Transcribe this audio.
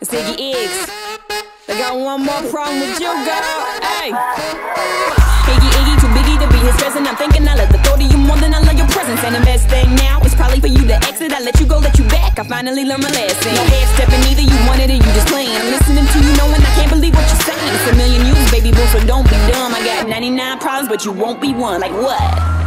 It's Iggy Iggs. I got one more problem with you, girl. Hey. Iggy Iggy, too biggie to be his present. I'm thinking I love the thought of you more than I love your presence. And the best thing now is probably for you to exit. I let you go, let you back. I finally learned my lesson. No half-stepping, either, you wanted it, you just playing. I'm listening to you knowing I can't believe what you're saying. It's a million years, baby boo, so don't be dumb. I got 99 problems, but you won't be one. Like what?